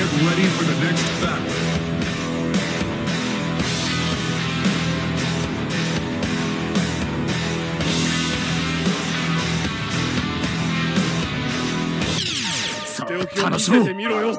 Get ready for the next battle. 楽しもうてみろよ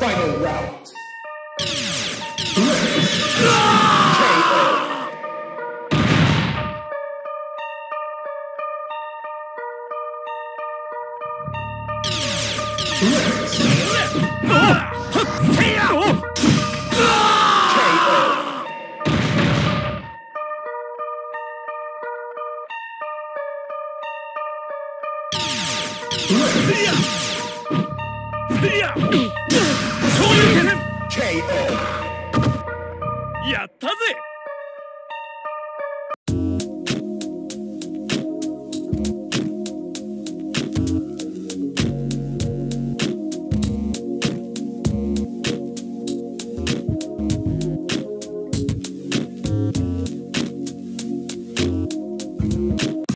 Final round. Yeah!